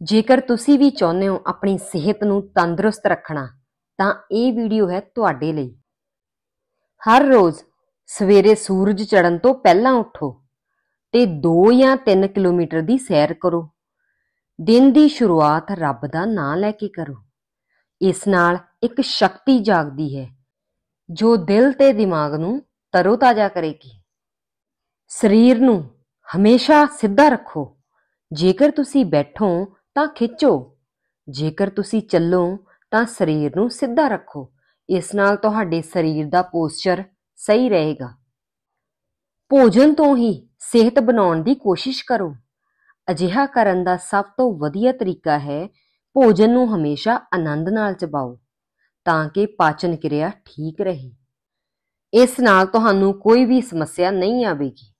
ਜੇਕਰ ਤੁਸੀਂ ਵੀ ਚਾਹੁੰਦੇ ਹੋ ਆਪਣੀ ਸਿਹਤ ਨੂੰ ਤੰਦਰੁਸਤ ਰੱਖਣਾ, ਤਾਂ ਇਹ ਵੀਡੀਓ ਹੈ ਤੁਹਾਡੇ ਲਈ। ਹਰ ਰੋਜ਼ ਸਵੇਰੇ ਸੂਰਜ ਚੜ੍ਹਨ ਤੋਂ ਪਹਿਲਾਂ ਉੱਠੋ ਤੇ 2 ਜਾਂ 3 ਕਿਲੋਮੀਟਰ ਦੀ ਸੈਰ ਕਰੋ। ਦਿਨ ਦੀ ਸ਼ੁਰੂਆਤ ਰੱਬ ਦਾ ਨਾਮ ਲੈ ਕੇ ਕਰੋ। ਇਸ ਨਾਲ ਇੱਕ ਸ਼ਕਤੀ ਜਾਗਦੀ ਹੈ, ਜੋ ਦਿਲ ਤੇ ਦਿਮਾਗ ਨੂੰ ਤਰੋਤਾਜ਼ਾ ਕਰੇਗੀ। ਸਰੀਰ ਨੂੰ ਹਮੇਸ਼ਾ ਸਿੱਧਾ ਰੱਖੋ। ਜੇਕਰ ਤੁਸੀਂ ਬੈਠੋ ਤਾਂ ਖਿੱਚੋ। ਜੇਕਰ ਤੁਸੀਂ ਚੱਲੋ, ਤਾਂ ਸਰੀਰ ਨੂੰ ਸਿੱਧਾ ਰੱਖੋ। ਇਸ ਨਾਲ ਤੁਹਾਡੇ ਸਰੀਰ ਦਾ ਪੋਸਚਰ ਸਹੀ ਰਹੇਗਾ। ਭੋਜਨ ਤੋਂ ਹੀ ਸਿਹਤ ਬਣਾਉਣ ਦੀ ਕੋਸ਼ਿਸ਼ ਕਰੋ। ਅਜਿਹਾ ਕਰਨ ਦਾ ਸਭ ਤੋਂ ਵਧੀਆ ਤਰੀਕਾ ਹੈ, ਭੋਜਨ ਨੂੰ ਹਮੇਸ਼ਾ ਆਨੰਦ ਨਾਲ ਚਬਾਓ, ਤਾਂ ਕਿ ਪਾਚਨ ਕਿਰਿਆ ਠੀਕ ਰਹੇ। ਇਸ ਨਾਲ ਤੁਹਾਨੂੰ ਕੋਈ ਵੀ ਸਮੱਸਿਆ ਨਹੀਂ ਆਵੇਗੀ।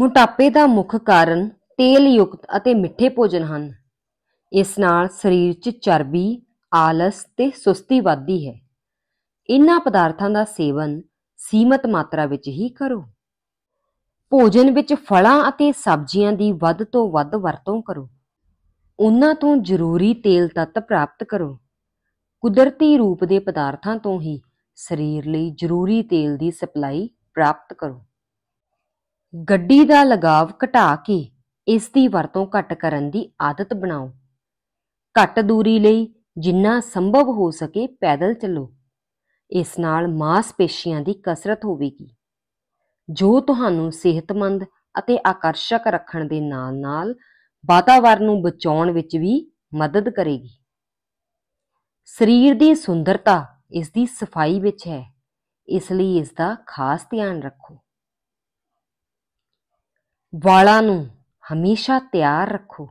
ਮੋਟਾਪੇ ਦਾ ਮੁੱਖ ਕਾਰਨ ਤੇਲ ਯੁਕਤ ਅਤੇ ਮਿੱਠੇ ਭੋਜਨ ਹਨ। ਇਸ ਨਾਲ ਸਰੀਰ 'ਚ ਚਰਬੀ, ਆਲਸ ਤੇ ਸੁਸਤੀ ਵੱਧਦੀ ਹੈ। ਇਹਨਾਂ ਪਦਾਰਥਾਂ ਦਾ ਸੇਵਨ ਸੀਮਤ ਮਾਤਰਾ ਵਿੱਚ ਹੀ ਕਰੋ। ਭੋਜਨ ਵਿੱਚ ਫਲਾਂ ਅਤੇ ਸਬਜ਼ੀਆਂ ਦੀ ਵੱਧ ਤੋਂ ਵੱਧ ਵਰਤੋਂ ਕਰੋ। ਉਹਨਾਂ ਤੋਂ ਜ਼ਰੂਰੀ ਤੇਲ ਤੱਤ ਪ੍ਰਾਪਤ ਕਰੋ। ਕੁਦਰਤੀ ਰੂਪ ਦੇ ਪਦਾਰਥਾਂ ਤੋਂ ਹੀ ਸਰੀਰ ਲਈ ਜ਼ਰੂਰੀ ਤੇਲ ਦੀ ਸਪਲਾਈ ਪ੍ਰਾਪਤ ਕਰੋ। ਗੱਡੀ ਦਾ ਲਗਾਵ ਘਟਾ ਕੇ ਇਸ ਦੀ ਵਰਤੋਂ ਘੱਟ ਕਰਨ ਦੀ ਆਦਤ ਬਣਾਓ। ਘੱਟ ਦੂਰੀ ਲਈ ਜਿੰਨਾ ਸੰਭਵ ਹੋ ਸਕੇ ਪੈਦਲ ਚੱਲੋ। ਇਸ ਨਾਲ ਮਾਸਪੇਸ਼ੀਆਂ ਦੀ ਕਸਰਤ ਹੋਵੇਗੀ। ਜੋ ਤੁਹਾਨੂੰ ਸਿਹਤਮੰਦ ਅਤੇ ਆਕਰਸ਼ਕ ਰੱਖਣ ਦੇ ਨਾਲ-ਨਾਲ ਵਾਤਾਵਰਣ ਨੂੰ ਬਚਾਉਣ ਵਿੱਚ ਵੀ ਮਦਦ ਕਰੇਗੀ। ਸਰੀਰ ਦੀ ਸੁੰਦਰਤਾ ਇਸ ਦੀ ਸਫ਼ਾਈ ਵਿੱਚ ਹੈ। ਇਸ ਲਈ ਇਸ ਦਾ ਖਾਸ ਧਿਆਨ ਰੱਖੋ। ਵਾਲਾਂ ਨੂੰ ਹਮੇਸ਼ਾ ਤਿਆਰ ਰੱਖੋ।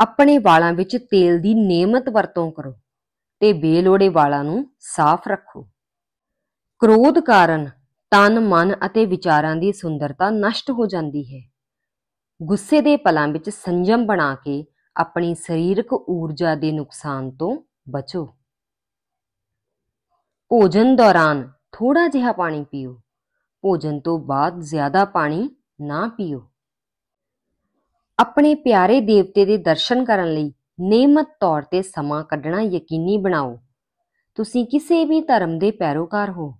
ਆਪਣੇ ਵਾਲਾਂ ਵਿੱਚ ਤੇਲ ਦੀ ਨਿਯਮਤ ਵਰਤੋਂ ਕਰੋ ਤੇ ਬੇਲੋੜੇ ਵਾਲਾਂ ਨੂੰ ਸਾਫ਼ ਰੱਖੋ। ਕ੍ਰੋਧ ਕਾਰਨ ਤਨ, ਮਨ ਅਤੇ ਵਿਚਾਰਾਂ ਦੀ ਸੁੰਦਰਤਾ ਨਸ਼ਟ ਹੋ ਜਾਂਦੀ ਹੈ। ਗੁੱਸੇ ਦੇ ਪਲਾਂ ਵਿੱਚ ਸੰਜਮ ਬਣਾ ਕੇ ਆਪਣੀ ਸਰੀਰਕ ਊਰਜਾ ਦੇ ਨੁਕਸਾਨ ਤੋਂ ਬਚੋ। ਭੋਜਨ ਦੌਰਾਨ ਥੋੜਾ ਜਿਹਾ ਪਾਣੀ ਪੀਓ। ਭੋਜਨ ਤੋਂ ਬਾਅਦ ਜ਼ਿਆਦਾ ਪਾਣੀ ਨਾ ਪੀਓ। ਆਪਣੇ ਪਿਆਰੇ ਦੇਵਤੇ ਦੇ ਦਰਸ਼ਨ ਕਰਨ ਲਈ ਨਿਯਮਤ ਤੌਰ ਤੇ ਸਮਾਂ ਕੱਢਣਾ ਯਕੀਨੀ ਬਣਾਓ। ਤੁਸੀਂ ਕਿਸੇ ਵੀ ਧਰਮ ਦੇ ਪੈਰੋਕਾਰ ਹੋ।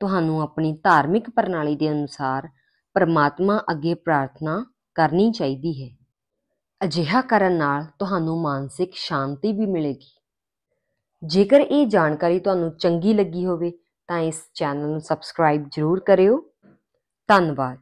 ਤੁਹਾਨੂੰ ਆਪਣੀ ਧਾਰਮਿਕ ਪ੍ਰਣਾਲੀ ਦੇ ਅਨੁਸਾਰ ਪਰਮਾਤਮਾ ਅੱਗੇ ਪ੍ਰਾਰਥਨਾ ਕਰਨੀ ਚਾਹੀਦੀ ਹੈ। ਅਜਿਹਾ ਕਰਨ ਨਾਲ ਤੁਹਾਨੂੰ ਮਾਨਸਿਕ ਸ਼ਾਂਤੀ ਵੀ ਮਿਲੇਗੀ। ਜੇਕਰ ਇਹ ਜਾਣਕਾਰੀ ਤੁਹਾਨੂੰ ਚੰਗੀ ਲੱਗੀ ਹੋਵੇ ਤਾਂ ਇਸ ਚੈਨਲ ਨੂੰ ਸਬਸਕ੍ਰਾਈਬ ਜ਼ਰੂਰ ਕਰਿਓ। ਧੰਨਵਾਦ।